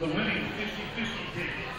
The winning 50-50 ticket.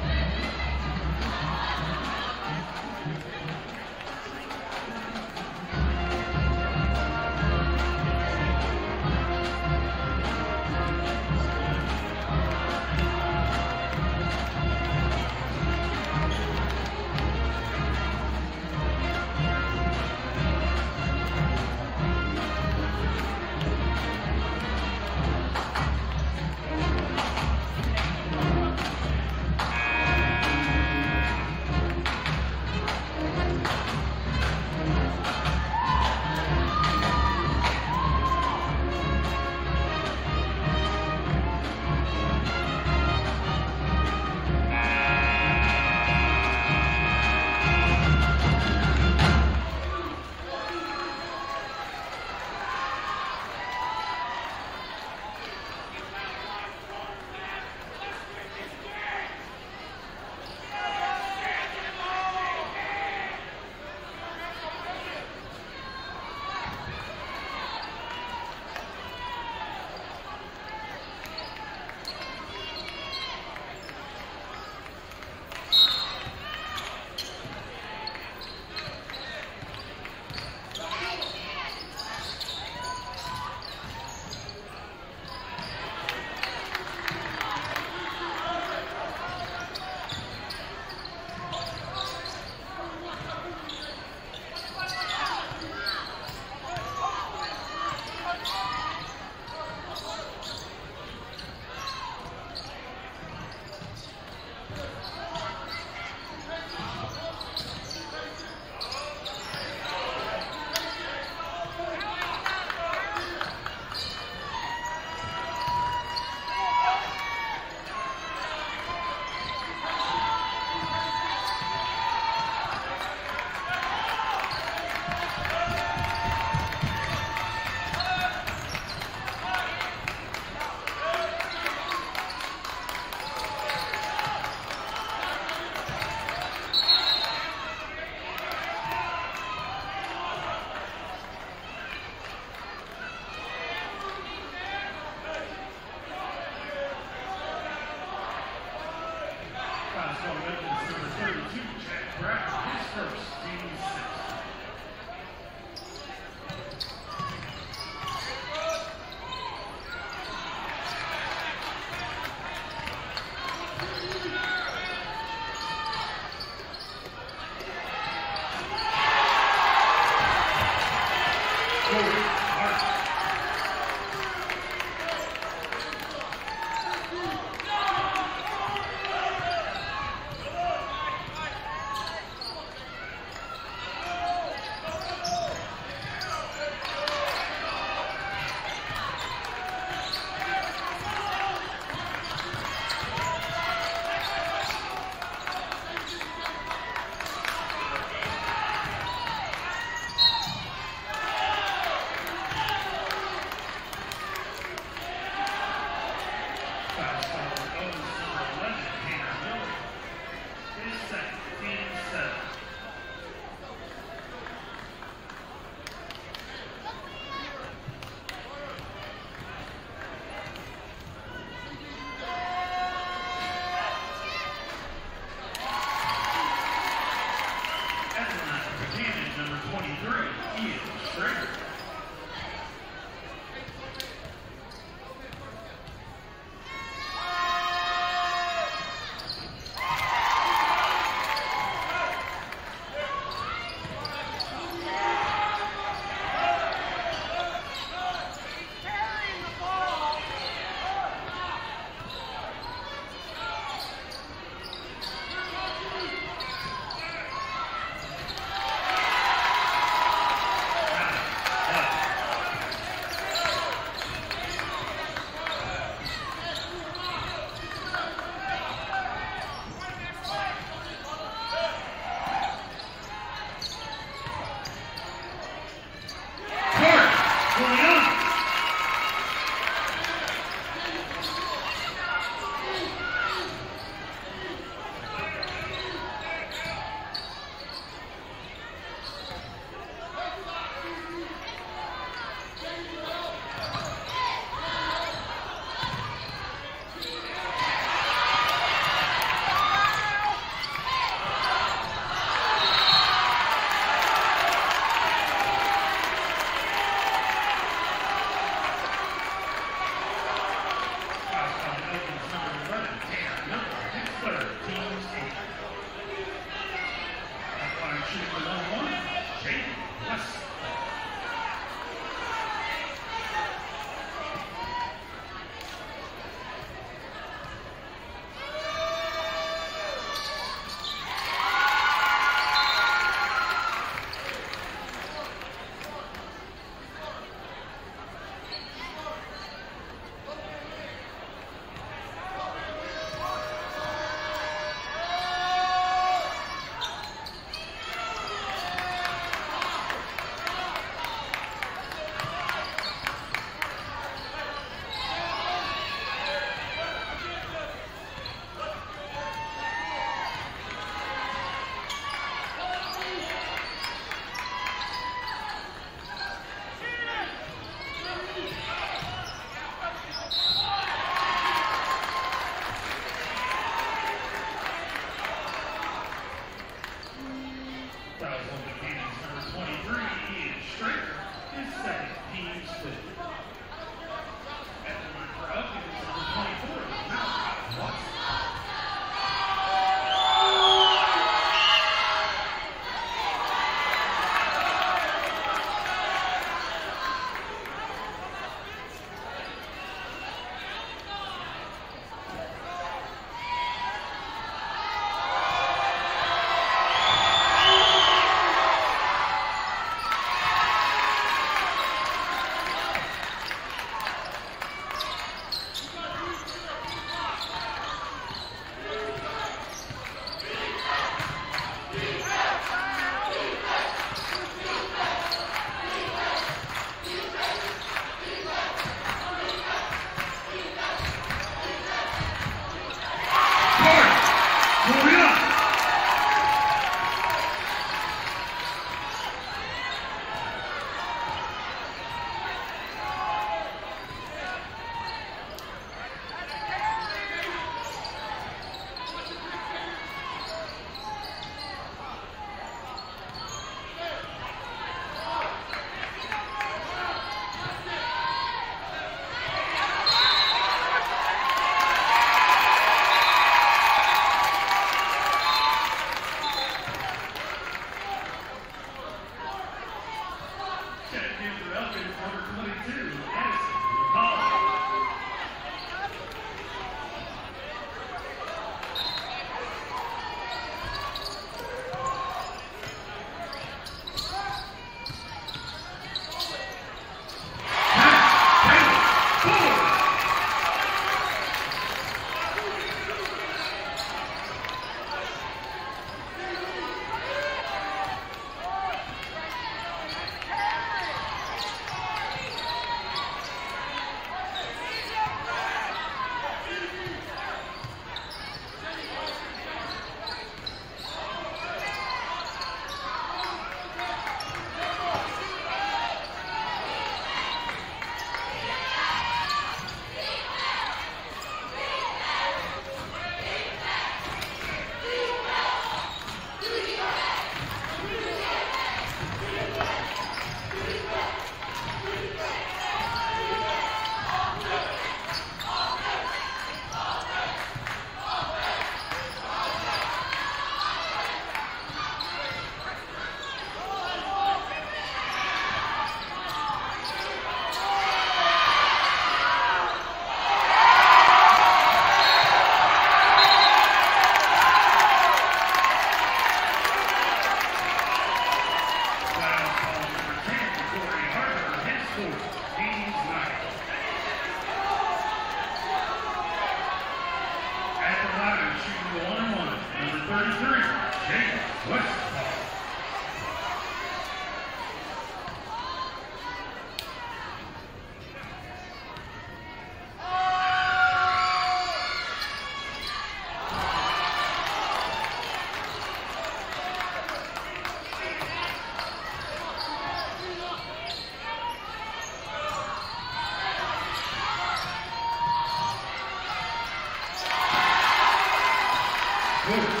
Corey